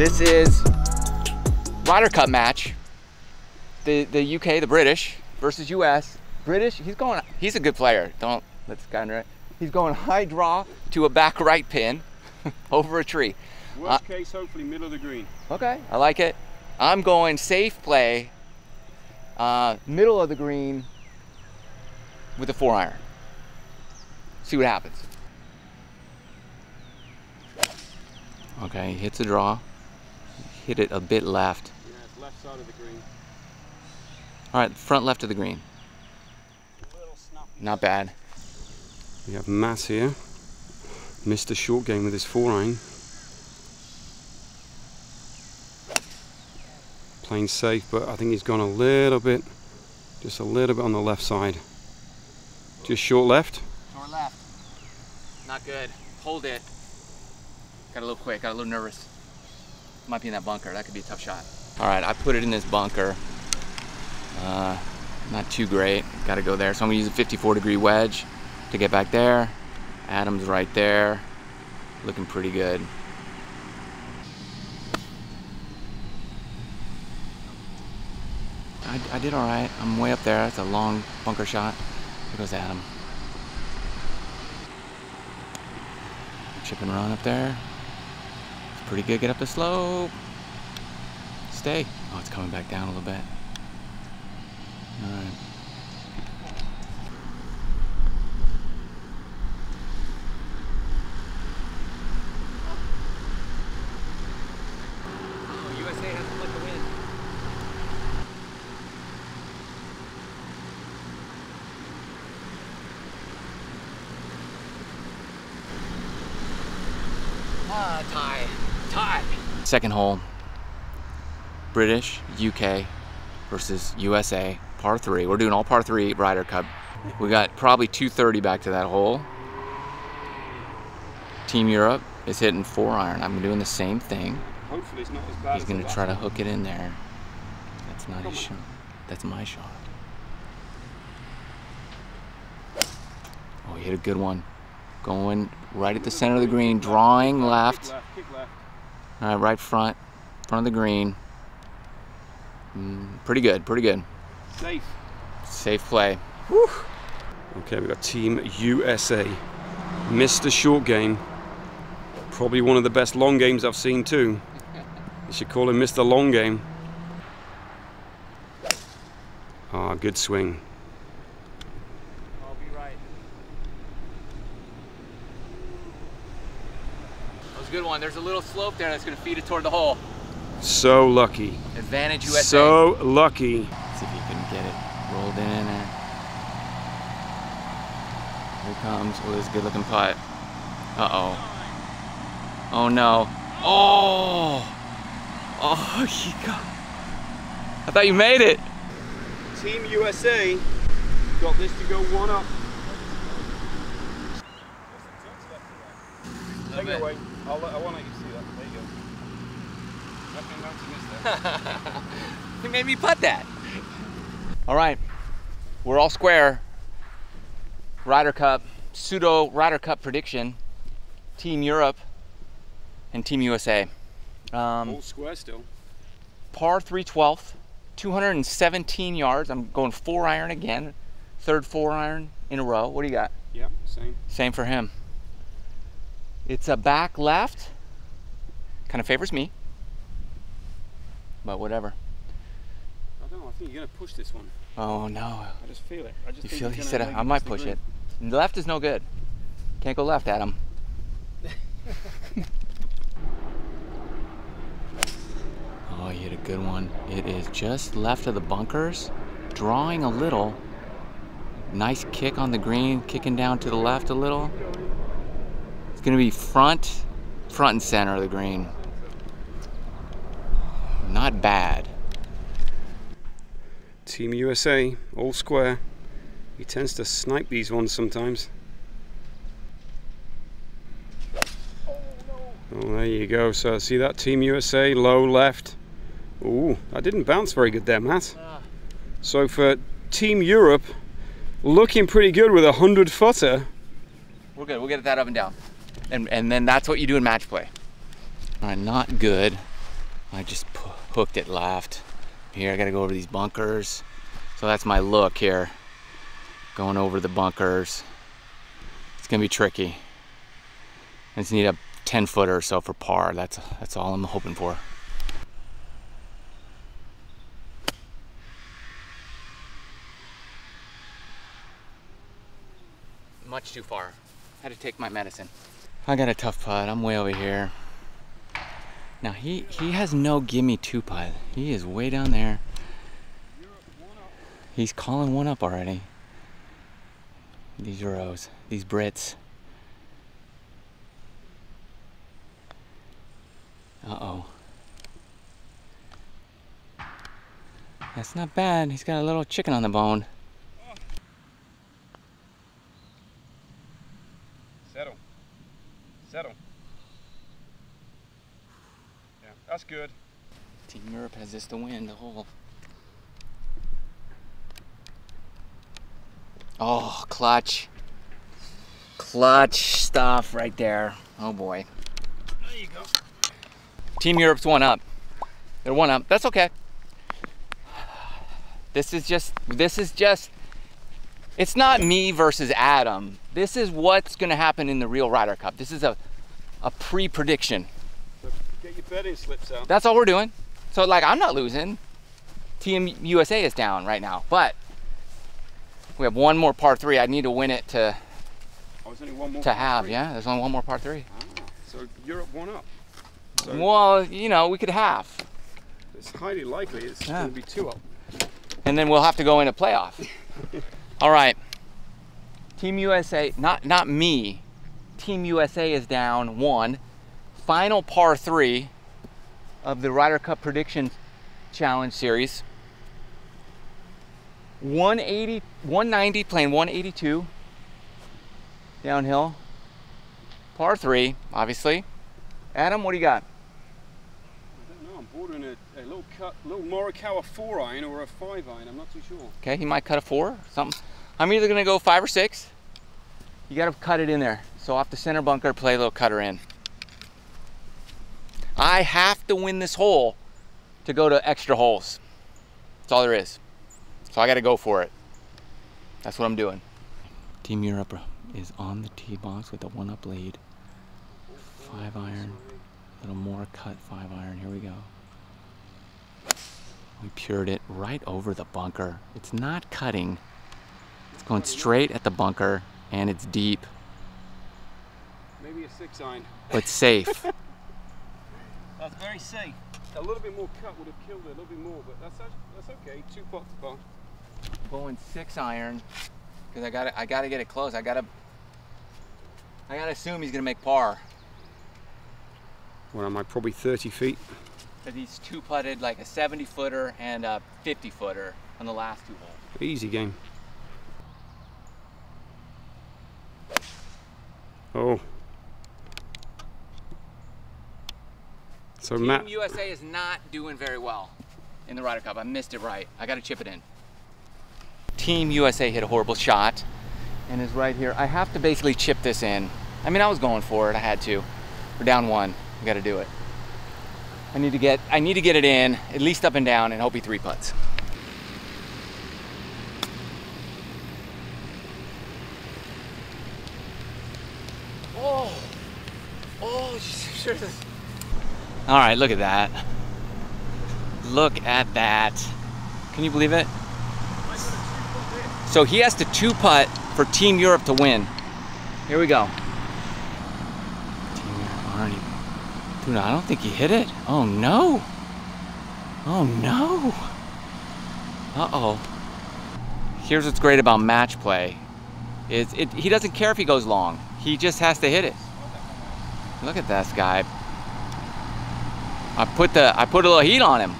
This is Ryder Cup match. The the UK, the British versus US. British, he's going, he's a good player. Don't, let's kind of, right. he's going high draw to a back right pin over a tree. Worst uh, case, hopefully middle of the green. Okay, I like it. I'm going safe play, uh, middle of the green with a four iron. See what happens. Okay, he hits a draw. Hit it a bit left. Yeah, it's left side of the green. All right, front left of the green. Not bad. We have Matt here. Mr. Short Game with his four iron. Playing safe, but I think he's gone a little bit, just a little bit on the left side. Just short left. Short left. Not good. Hold it. Got a little quick, got a little nervous. Might be in that bunker. That could be a tough shot. All right, I put it in this bunker. Uh, not too great. Got to go there. So I'm gonna use a 54 degree wedge to get back there. Adam's right there. Looking pretty good. I, I did all right. I'm way up there. That's a long bunker shot. There goes Adam. Chip and run up there. Pretty good. Get up the slope. Stay. Oh, it's coming back down a little bit. All right. Oh. Ah, tie. Second hole. British, UK versus USA, par three. We're doing all par three Ryder Cup. We got probably 230 back to that hole. Team Europe is hitting four iron. I'm doing the same thing. Hopefully it's not as bad He's gonna try to hook it in there. That's not Come his on. shot. That's my shot. Oh, he hit a good one. Going right at the center of the green, drawing left. left, left. All right, right front, front of the green. Mm, pretty good, pretty good. Safe. Safe play. Whew. Okay, we've got Team USA. Mr. Short Game. Probably one of the best long games I've seen too. You should call him Mr. Long Game. Ah, oh, good swing. good one. There's a little slope there that's going to feed it toward the hole. So lucky. Advantage USA. So lucky. Let's see if you can get it rolled in there. Here comes. Oh, this good looking putt. Uh-oh. Oh no. Oh! Oh, you got... I thought you made it. Team USA got this to go one up. Take it away. I'll, I won't let you see that. There you go. Nothing to miss there. he made me putt that. All right, we're all square. Ryder Cup, pseudo Ryder Cup prediction. Team Europe and Team USA. Um, all square still. Par 3 12th, 217 yards. I'm going four iron again. Third four iron in a row. What do you got? Yeah, same. Same for him. It's a back left. Kind of favors me. But whatever. I don't know. I think you're going to push this one. Oh, no. I just feel it. I just you feel he said I, I might push it. Left is no good. Can't go left, Adam. oh, you hit a good one. It is just left of the bunkers. Drawing a little. Nice kick on the green, kicking down to the left a little. It's gonna be front, front and center of the green. Not bad. Team USA, all square. He tends to snipe these ones sometimes. Oh, there you go. So see that Team USA, low left. Ooh, that didn't bounce very good there, Matt. So for Team Europe, looking pretty good with a 100 footer. We're good. We'll get that up and down and, and then that's what you do in match play. All right, not good. I just hooked it left. Here, I gotta go over these bunkers. So that's my look here. Going over the bunkers. It's gonna be tricky. I just need a 10 footer or so for par. That's, that's all I'm hoping for. Much too far. Had to take my medicine. I got a tough putt. I'm way over here. Now he, he has no gimme two putt. He is way down there. He's calling one up already. These Euros, these Brits. Uh-oh. That's not bad. He's got a little chicken on the bone. Settle. Settle. Yeah, that's good. Team Europe has this to win the whole. Oh, clutch. Clutch stuff right there. Oh boy. There you go. Team Europe's one up. They're one up. That's okay. This is just, this is just, it's not me versus Adam. This is what's going to happen in the real Ryder Cup. This is a, a pre-prediction. Get your slips out. That's all we're doing. So like, I'm not losing. Team USA is down right now, but we have one more par three. I need to win it to Oh, only one more. to have. Yeah, there's only one more par three. Ah, so Europe one up. So Well, you know, we could have, it's highly likely it's Yeah. going to be two up. and then we'll have to go in a playoff. all right. Team USA, not not me. Team USA is down one. Final par three of the Ryder Cup Prediction Challenge Series. 180, 190 playing 182 downhill. Par three, obviously. Adam, what do you got? I don't know. I'm bordering a, a little cut, little Morikawa four iron or a five iron. I'm not too sure. Okay, he might cut a four, something. I'm either gonna go five or six. You gotta cut it in there. So off the center bunker, play a little cutter in. I have to win this hole to go to extra holes. That's all there is. So I gotta go for it. That's what I'm doing. Team Europe is on the tee box with a one up lead. Five iron, a little more cut five iron. Here we go. We pured it right over the bunker. It's not cutting. It's going straight at the bunker and it's deep, Maybe a six iron. but safe. That's very safe. A little bit more cut would have killed it a little bit more, but that's that's okay. Two pots bar. Going six iron because I got I got to get it close. I got to I got to assume he's going to make par What am I? Probably 30 feet. because he's two putted like a 70 footer and a 50 footer on the last two holes. Easy game. Oh. So Team Matt, USA is not doing very well in the Ryder Cup. I missed it right. I got to chip it in. Team USA hit a horrible shot and is right here. I have to basically chip this in. I mean, I was going for it. I had to. We're down one. We got to do it. I need to get I need to get it in at least up and down and hope he three putts. All right, look at that. Look at that. Can you believe it? So he has to two putt for Team Europe to win. Here we go. Team Europe. Dude, I don't think he hit it. Oh no. Oh no. Uh oh. Here's what's great about match play. Is it he doesn't care if he goes long. He just has to hit it. Look at this guy. I put the I put a little heat on him.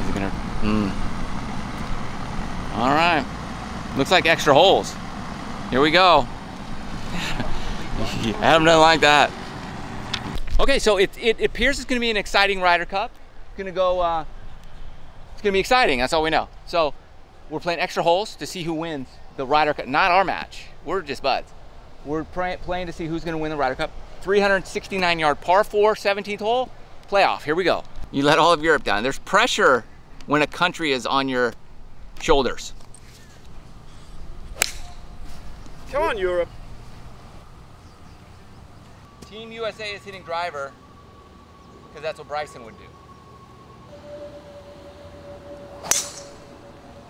Is he gonna? Hmm. All right. Looks like extra holes. Here we go. Adam doesn't like that. Okay, so it, it appears it's to be an exciting Ryder Cup. It's to go. Uh, it's to be exciting. That's all we know. So we're playing extra holes to see who wins the Ryder Cup. Not our match. We're just buds. We're playing to see who's to win the Ryder Cup. 369 yard par four, 17th hole, playoff. Here we go. You let all of Europe down. There's pressure when a country is on your shoulders. Come on, Europe. Team USA is hitting driver because that's what Bryson would do.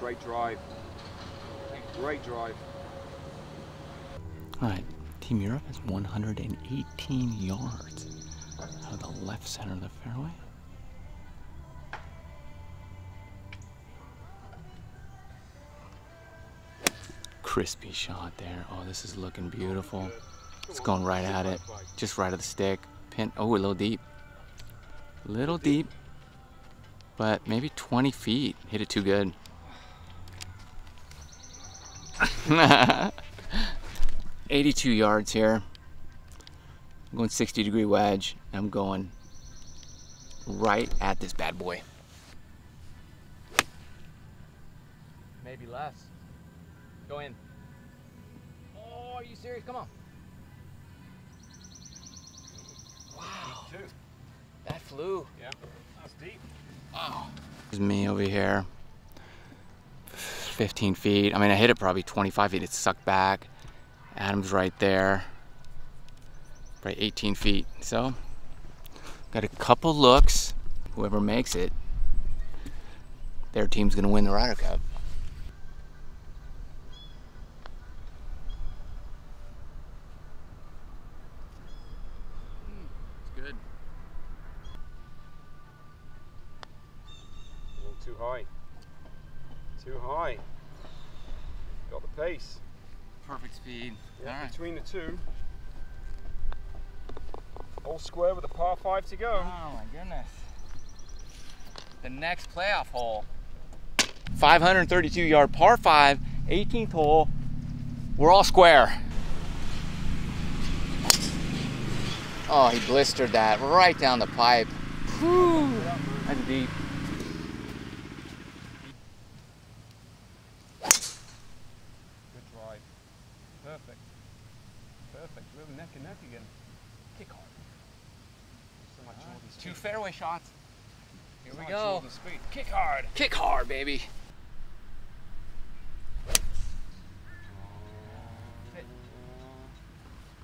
Great drive. Great drive. All right, Team Europe has 118 yards out of the left center of the fairway. Crispy shot there. Oh, this is looking beautiful. It's going right at it. Just right of the stick. Pin. Oh, a little deep. A Little deep. But maybe 20 feet. Hit it too good. 82 yards here. I'm going 60 degree wedge. I'm going right at this bad boy. Maybe less. Go in. Oh, are you serious? Come on. Wow. That flew. Yeah, that's deep. Wow. There's me over here. 15 feet. I mean, I hit it probably 25 feet. It sucked back. Adam's right there. Right 18 feet. So, got a couple looks. Whoever makes it, their team's going to win the Ryder Cup. Hmm, it's good. A little too high. Too high. Got the pace. Perfect speed. Yeah, All right. Between the two. All square with a par five to go. Oh my goodness. The next playoff hole. 532 yard par 5, 18th hole. We're all square. Oh, he blistered that right down the pipe. Whew. That's deep. Good drive. Perfect. Perfect. Little neck and neck again. Kick hard. So much Jordan Two fairway shots. Here So we go. Speed. Kick hard. Kick hard, baby.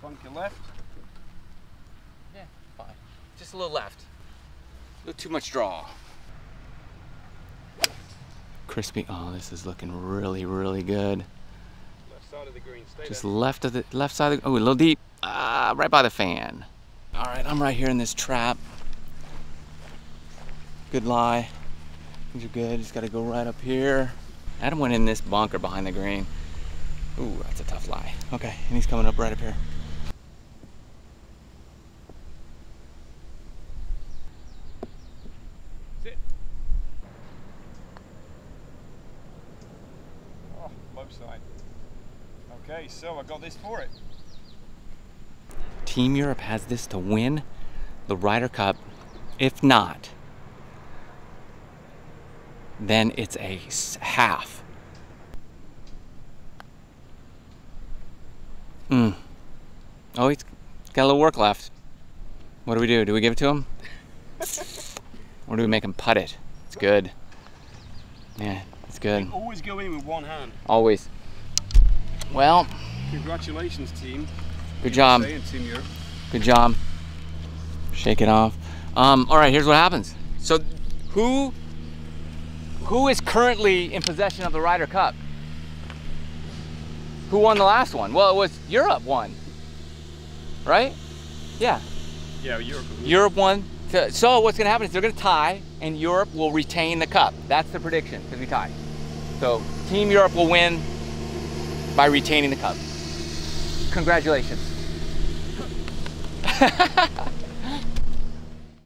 Bunker left. Yeah, fine. Just a little left. A little too much draw. Crispy. Oh, this is looking really, really good. Left side of the green. Stay Just there. left of the left side. Of the, oh, a little deep. Ah, right by the fan. All right, I'm right here in this trap. Good lie. Things are good. Just got to go right up here. Adam went in this bunker behind the green. Ooh, that's a tough lie. Okay, and he's coming up right up here. Sit. Oh, low side. Okay, so I got this for it. Team Europe has this to win the Ryder Cup. If not, then it's a half. Hmm. Oh, he's got a little work left. What do we do? Do we give it to him? or do we make him putt it? It's good. Yeah, it's good. Always go in with one hand. Always. Well, Congratulations, team. Good job. USA and Team Europe. Good job. Shake it off. Um, all right, here's what happens. So, who who is currently in possession of the Ryder Cup? Who won the last one? Well, it was Europe won, right? Yeah, Yeah, Europe. Europe won. So- what's going to happen is they're going to tie, and Europe will retain the cup. That's the prediction because we tie. So Team Europe will win by retaining the cup. Congratulations.